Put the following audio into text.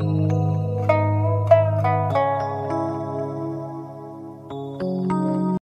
嗯。